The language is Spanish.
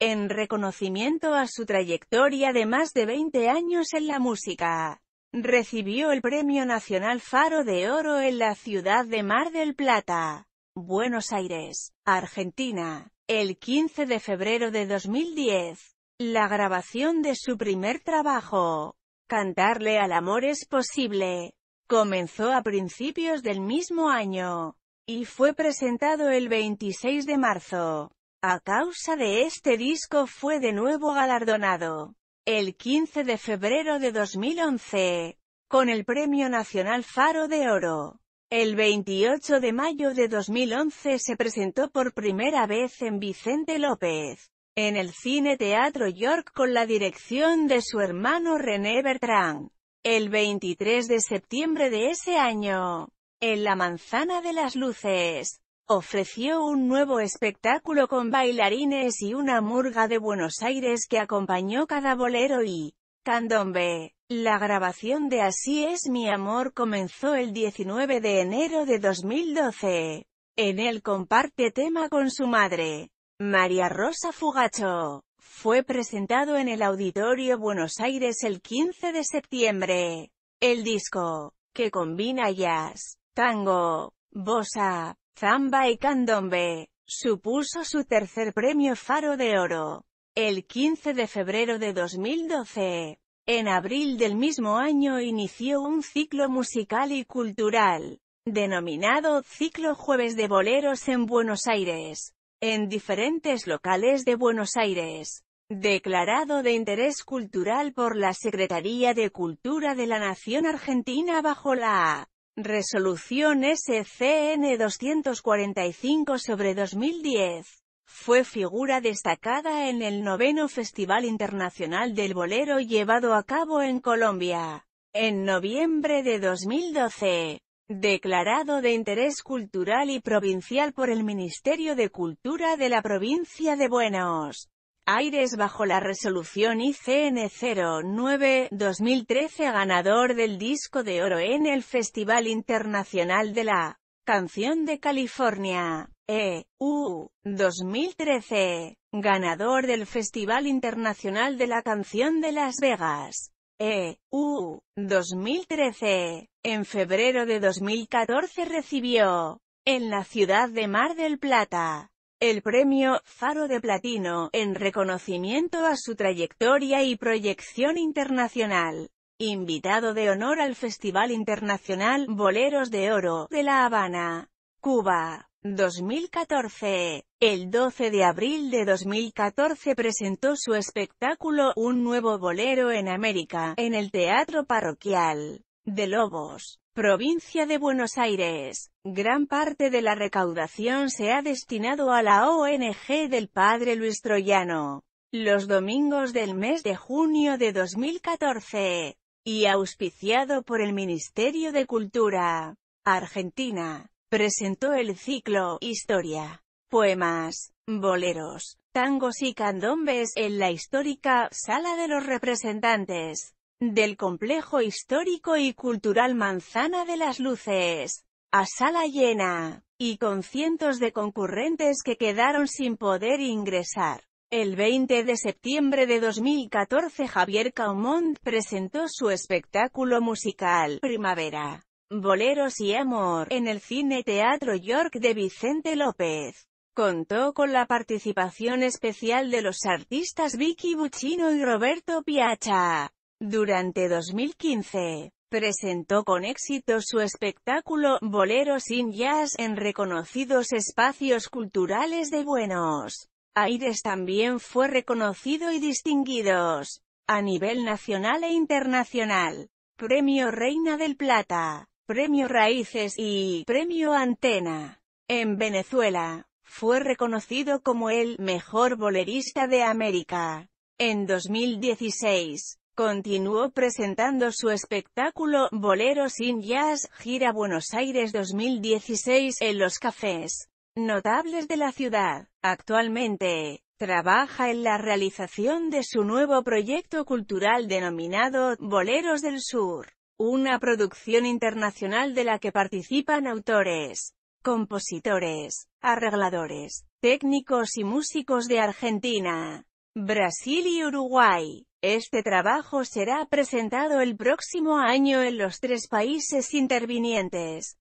en reconocimiento a su trayectoria de más de 20 años en la música. Recibió el Premio Nacional Faro de Oro en la ciudad de Mar del Plata, Buenos Aires, Argentina, el 15 de febrero de 2010. La grabación de su primer trabajo, Cantarle al amor es posible, comenzó a principios del mismo año, y fue presentado el 26 de marzo. A causa de este disco fue de nuevo galardonado, el 15 de febrero de 2011, con el Premio Nacional Faro de Oro. El 28 de mayo de 2011 se presentó por primera vez en Vicente López, en el Cine Teatro York con la dirección de su hermano René Bertrand. El 23 de septiembre de ese año, en La Manzana de las Luces, ofreció un nuevo espectáculo con bailarines y una murga de Buenos Aires que acompañó cada bolero y candombe. La grabación de Así es mi amor comenzó el 19 de enero de 2012. En él comparte tema con su madre, María Rosa Fugacho. Fue presentado en el Auditorio Buenos Aires el 15 de septiembre. El disco, que combina jazz, tango, bossa, zamba y candombe, supuso su tercer premio Faro de Oro. El 15 de febrero de 2012. En abril del mismo año inició un ciclo musical y cultural, denominado Ciclo Jueves de Boleros en Buenos Aires, en diferentes locales de Buenos Aires. Declarado de interés cultural por la Secretaría de Cultura de la Nación Argentina bajo la Resolución SCN 245 sobre 2010. Fue figura destacada en el noveno Festival Internacional del Bolero llevado a cabo en Colombia. En noviembre de 2012, declarado de interés cultural y provincial por el Ministerio de Cultura de la provincia de Buenos Aires bajo la resolución ICN 09-2013 ganador del disco de oro en el Festival Internacional de la Canción de California, EU, 2013, ganador del Festival Internacional de la Canción de Las Vegas, EU, 2013. En febrero de 2014 recibió, en la ciudad de Mar del Plata, el premio Faro de Platino, en reconocimiento a su trayectoria y proyección internacional. Invitado de honor al Festival Internacional Boleros de Oro de La Habana, Cuba. 2014. El 12 de abril de 2014 presentó su espectáculo Un nuevo bolero en América, en el Teatro Parroquial de Lobos, provincia de Buenos Aires. Gran parte de la recaudación se ha destinado a la ONG del Padre Luis Troyano. Los domingos del mes de junio de 2014. Y auspiciado por el Ministerio de Cultura. Argentina presentó el ciclo Historia, Poemas, Boleros, Tangos y Candombes en la histórica Sala de los Representantes del Complejo Histórico y Cultural Manzana de las Luces, a sala llena, y con cientos de concurrentes que quedaron sin poder ingresar. El 20 de septiembre de 2014 Javier Caumont presentó su espectáculo musical, Primavera. Boleros y Amor, en el Cine Teatro York de Vicente López. Contó con la participación especial de los artistas Vicky Buccino y Roberto Piacha. Durante 2015, presentó con éxito su espectáculo Boleros sin Jazz en reconocidos espacios culturales de Buenos Aires también fue reconocido y distinguidos a nivel nacional e internacional. Premio Reina del Plata. Premio Raíces y Premio Antena. En Venezuela, fue reconocido como el mejor bolerista de América. En 2016, continuó presentando su espectáculo Bolero sin Jazz, gira Buenos Aires 2016 en los cafés notables de la ciudad. Actualmente, trabaja en la realización de su nuevo proyecto cultural denominado Boleros del Sur una producción internacional de la que participan autores, compositores, arregladores, técnicos y músicos de Argentina, Brasil y Uruguay. Este trabajo será presentado el próximo año en los tres países intervinientes.